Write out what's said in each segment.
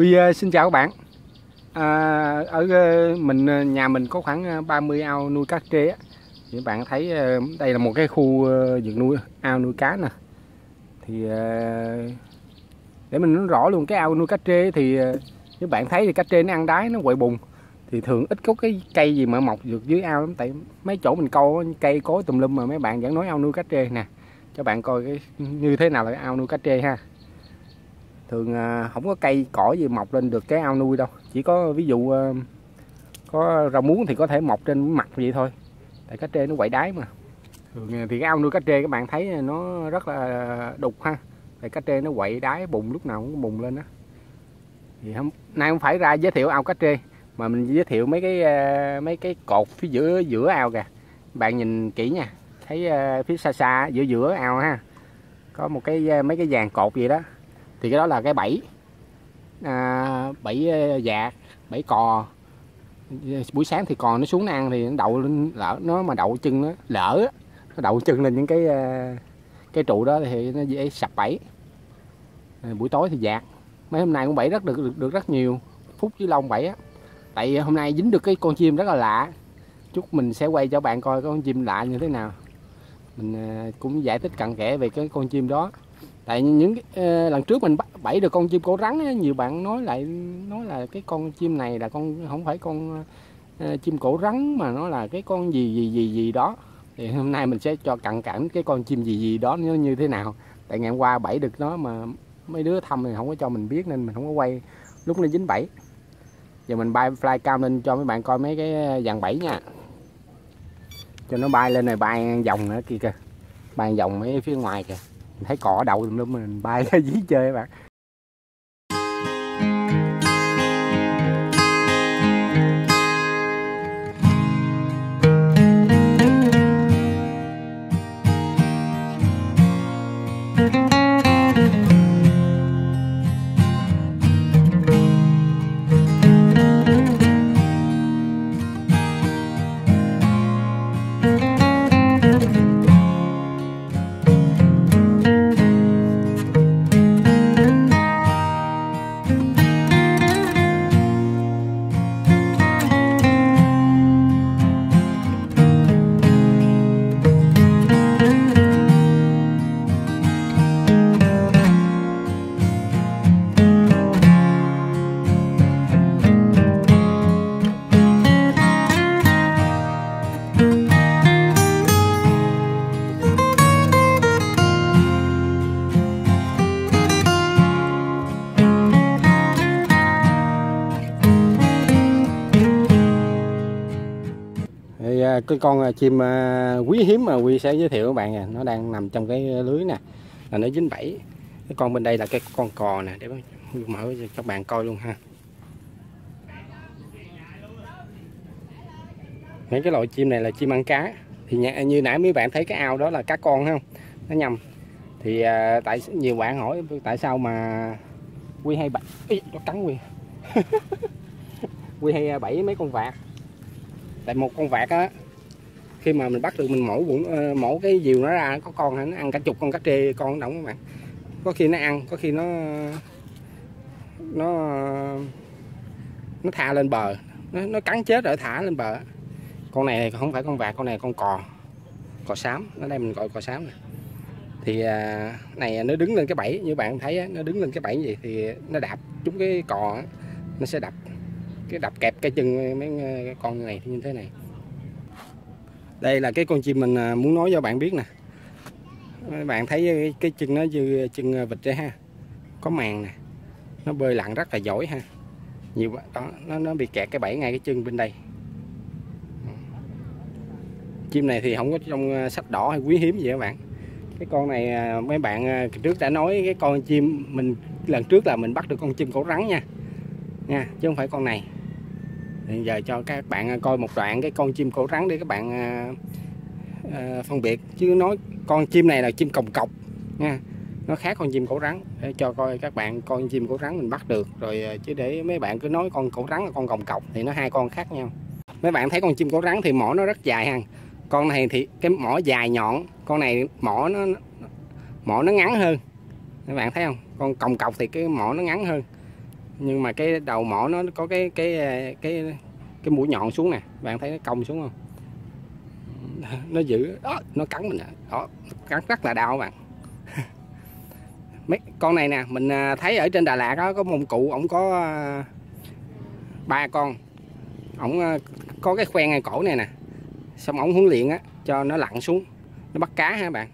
Huy uh, xin chào các bạn. À, Ở uh, mình ờ, nhà mình có khoảng 30 ao nuôi cá trê á. Thì các bạn thấy uh, đây là một cái khu uh, nuôi ao nuôi cá nè. Thì uh, để mình nói rõ luôn cái ao nuôi cá trê thì uh, các bạn thấy thì cá trê nó ăn đáy nó quậy bùn thì thường ít có cái cây gì mà mọc được dưới ao lắm. Tại mấy chỗ mình câu cây cối tùm lum mà mấy bạn vẫn nói ao nuôi cá trê nè. Cho bạn coi cái như thế nào là ao nuôi cá trê ha thường à, không có cây cỏ gì mọc lên được cái ao nuôi đâu. Chỉ có, ví dụ à, có rau muống thì có thể mọc trên mặt vậy thôi. Tại cá trê nó quậy đáy mà. Thường à, thì cái ao nuôi cá trê các bạn thấy nó rất là đục ha. Tại cá trê nó quậy đáy bùng, lúc nào cũng bùng lên á. Thì hôm nay không phải ra giới thiệu ao cá trê, mà mình giới thiệu mấy cái mấy cái cột phía giữa giữa ao kìa. Bạn nhìn kỹ nha. Thấy phía xa xa, giữa giữa ao ha. Có một cái mấy cái vàng cột gì đó thì cái đó là cái bẫy à, bẫy ờ, dạt bẫy cò. Buổi sáng thì cò nó xuống nó ăn thì nó đậu lên lỡ nó mà đậu chân nó lỡ nó đậu chân lên những cái ờ, cái trụ đó thì nó dễ sập bẫy. À, buổi tối thì dạt. Mấy hôm nay cũng bẫy rất được, được được rất nhiều phút với lông bẫy á. Tại hôm nay dính được cái con chim rất là lạ. Chúc mình sẽ quay cho bạn coi con chim lạ như thế nào. Mình cũng giải thích cặn kẽ về cái con chim đó tại những uh, lần trước mình bẫy được con chim cổ rắn nhiều bạn nói lại nói là cái con chim này là con không phải con uh, chim cổ rắn mà nó là cái con gì gì gì gì đó. Thì hôm nay mình sẽ cho cặn cảnh cái con chim gì gì đó nó như thế nào. Tại ngày hôm qua bẫy được nó mà mấy đứa thăm thì không có cho mình biết nên mình không có quay lúc nó dính bẫy. Giờ mình bay fly cam lên cho mấy bạn coi mấy cái ờ, dàn bẫy nha. Cho nó bay lên này bay vòng nữa kia kìa. Bay vòng mấy phía ngoài kìa thấy cỏ đậu tùm lum mình bay ra dí chơi các bạn. Cái con à, chim à, quý hiếm mà Quy sẽ giới thiệu các bạn nè nó đang nằm trong cái lưới nè là nó dính bẫy cái con bên đây là cái con cò nè để mở cho các bạn coi luôn ha. Mấy cái loại chim này là chim ăn cá. Thì như nãy mấy bạn thấy cái ao đó là cá con không? Nó nhầm. Thì à, tại nhiều bạn hỏi tại sao mà quy hay bẫy Ý, nó cắn quy quy hay à, bẫy mấy con vạc. Tại một con vạc á khi mà mình bắt được mình mổ bụng ờ, mổ cái diều nó ra có con nó ăn cả chục con cá trê con động các bạn? Có khi nó ăn có khi nó nó nó thả lên bờ. Nó, nó cắn chết rồi thả lên bờ con này không phải con vạc con này con cò. Cò xám ở đây mình gọi cò xám này thì à, này nó đứng lên cái bẫy như bạn thấy nó đứng lên cái bẫy gì thì nó đạp trúng cái cò nó sẽ đập. Cái đập kẹp cái chân mấy con này như thế này đây là cái con chim mình à, muốn nói cho bạn biết nè. Các bạn thấy cái, cái chân nó như chân à, vịt ra ha? Có màng nè. Nó bơi lặn rất là giỏi ha. Nhiều đó nó nó bị kẹt cái bẫy ngay cái chân bên đây. Chim này thì không có trong à, sách đỏ hay quý hiếm gì các bạn? Cái con này mấy bạn trước đã nói cái con chim mình lần trước là mình bắt được con chim cổ rắn nha. Nha chứ không phải con này hiện giờ cho các bạn à, coi một đoạn cái con chim cổ rắn để các bạn à, à, phân biệt. Chứ nói con chim này là chim còng cọc nha. Nó khác con chim cổ rắn. Để cho coi các bạn con chim cổ rắn mình bắt được. Rồi à, chứ để mấy bạn cứ nói con cổ rắn là con còng cọc thì nó hai con khác nhau. Mấy bạn thấy con chim cổ rắn thì mỏ nó rất dài ha. Con này thì cái mỏ dài nhọn con này mỏ nó mỏ nó ngắn hơn. Các bạn thấy không? Con còng cọc thì cái mỏ nó ngắn hơn nhưng mà cái đầu mỏ nó có cái cái ờ, cái cái mũi nhọn xuống nè. Bạn thấy nó cong xuống không? Nó giữ. Đó, nó cắn mình đó, cắn rất là đau bạn. Mấy, con này nè, mình ờ, thấy ở trên Đà Lạt đó có một cụ, ổng có ờ, ba con. Ổng có cái khoen ngay cổ này nè. Xong ổng huấn luyện á, cho nó lặn xuống. Nó bắt cá ha bạn.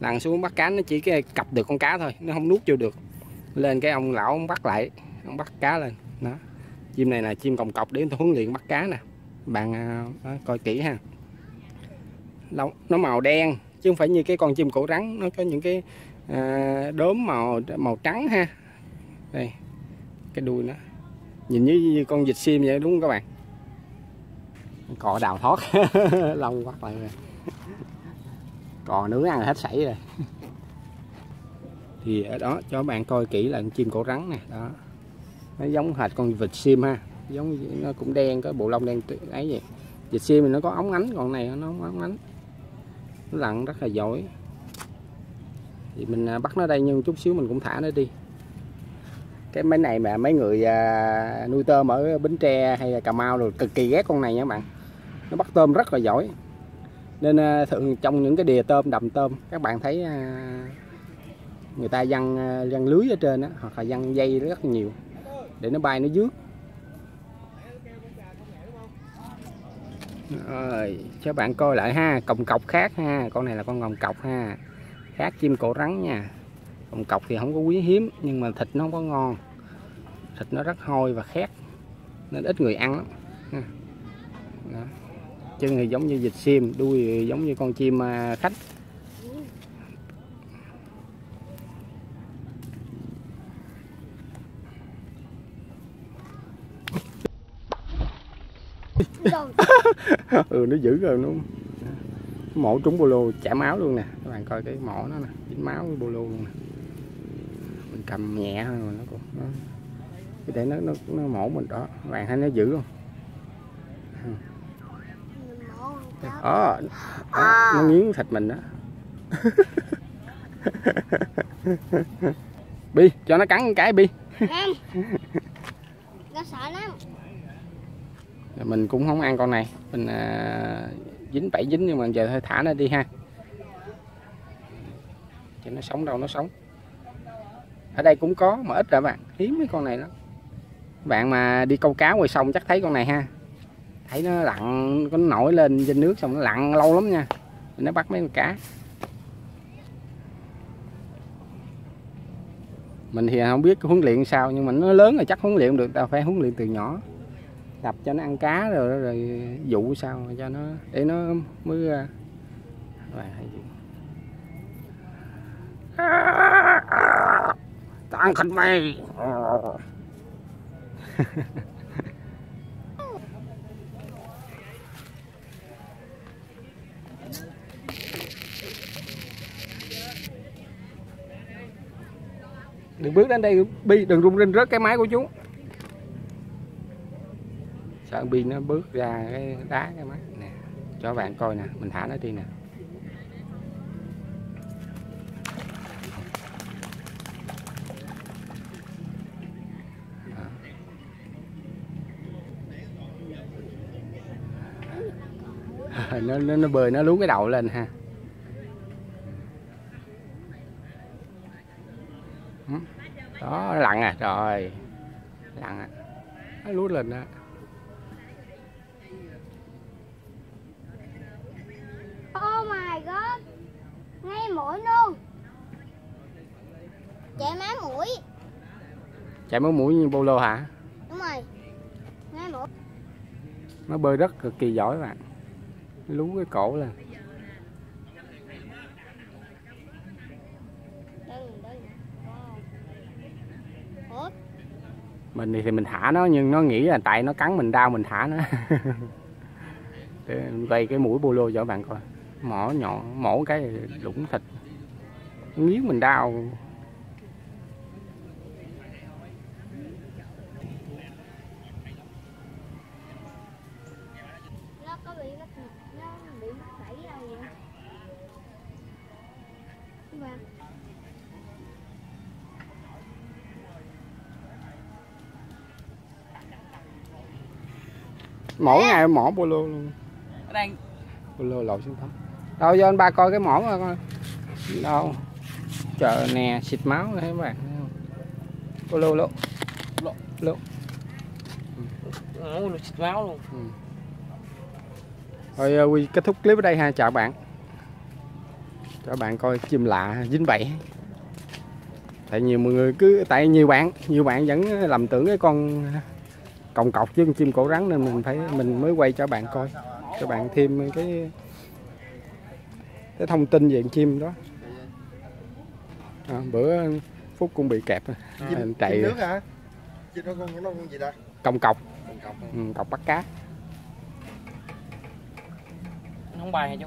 Lặn xuống bắt cá, nó chỉ cái cặp được con cá thôi. Nó không nuốt vô được. Lên cái ông lão ông bắt lại ông bắt cá lên. Đó. Chim này là chim còng cọc để tôi huấn luyện bắt cá nè. Bạn à, đó, coi kỹ ha. Nó màu đen chứ không phải như cái con chim cổ rắn. Nó có những cái à, đốm màu màu trắng ha. Đây cái đuôi nó. Nhìn như, như con vịt sim vậy đúng không các bạn? Cò đào thoát. Lông quắt lại rồi. Cò nướng ăn hết sảy rồi. Thì ở đó cho bạn coi kỹ là con chim cổ rắn nè. Đó nó giống hệt con vịt sim ha. Giống nó cũng đen có bộ lông đen ấy vậy. Vịt sim thì nó có ống ánh còn này nó không ống ánh. Nó lặn rất là giỏi. Thì mình à, bắt nó đây nhưng chút xíu mình cũng thả nó đi. Cái máy này mà mấy người à, nuôi tôm ở Bến Tre hay là Cà Mau rồi cực kỳ ghét con này nha các bạn. Nó bắt tôm rất là giỏi. Nên à, thường trong những cái đìa tôm đầm tôm các bạn thấy à, người ta văng à, văng lưới ở trên đó, hoặc là văng dây rất nhiều để nó bay nó dước. Rồi, cho bạn coi lại ha còng cọc khác ha, con này là con còng cọc ha. Khác chim cổ rắn nha. Còng cọc thì không có quý hiếm, nhưng mà thịt nó không có ngon. Thịt nó rất hôi và khét, nên ít người ăn lắm. Đó. chân thì giống như vịt sim đuôi thì giống như con chim à, khách. ừ nó giữ rồi nó mổ trúng bô lô chảy máu luôn nè. Các bạn coi cái mỏ nó nè dính máu bô lô luôn nè. Mình cầm nhẹ thôi mà nó cũng nó cái để nó nó nó mổ mình đó. Các bạn thấy nó giữ không? Đó, đó nó nghiến thịt mình đó. Bi cho nó cắn cái bi nó sợ lắm mình cũng không ăn con này. Mình à, dính bảy dính nhưng mà giờ thôi thả nó đi ha. Cho nó sống đâu nó sống. Ở đây cũng có mà ít rồi bạn. Hiếm mấy con này lắm. Bạn mà đi câu cá ngoài sông chắc thấy con này ha. Thấy nó lặn nó nổi lên trên nước xong nó lặn lâu lắm nha. Nó bắt mấy con cá. Mình thì không biết huấn luyện sao nhưng mà nó lớn rồi chắc huấn luyện được tao phải huấn luyện từ nhỏ đập cho nó ăn cá rồi rồi dụ sao cho nó, để nó mới rồi tao ăn thịt mày đừng bước đến đây, bi, đừng rung rinh rớt cái máy của chú con pin nó bước ra cái đá cái mắt nè cho bạn coi nè mình thả nó đi nè. Nó, nó nó bơi nó lú cái đầu lên ha. Đó lặn à rồi lặn à. Nó lú lên đó. Mũi luôn chạy má mũi. Chạy má mũi như bô lô hả? Đúng rồi. Má mũi nó bơi rất cực kỳ giỏi bạn. Lú cái cổ lên. Mình thì mình thả nó nhưng nó nghĩ là tại nó cắn mình đau mình thả nó. Để quay cái mũi bô lô cho bạn coi mỏ nhọn mổ cái lũng thịt. Miếng mình đau mỗi ngày mỏ bô lô luôn bô lô lội xuống thấm đâu cho anh ba coi cái mỏ mà coi đâu chờ nè xịt máu này các bạn bô lô lô Lô. lô xịt máu luôn. Rồi ờ, Quy kết thúc clip ở đây ha, chào bạn. Cho bạn coi chim lạ dính bẫy. Tại nhiều mọi người cứ tại nhiều bạn, nhiều bạn vẫn lầm tưởng cái con còng cọc chứ con chim cổ rắn nên mình phải mình mới quay cho bạn coi, cho bạn thêm cái cái thông tin về con chim đó. À, bữa phúc cũng bị kẹp à, chim, chạy chim nước hả? Chim nó con nó con gì ta công cọc. Còng cọc, ừ, bắt cá không bay hay chú?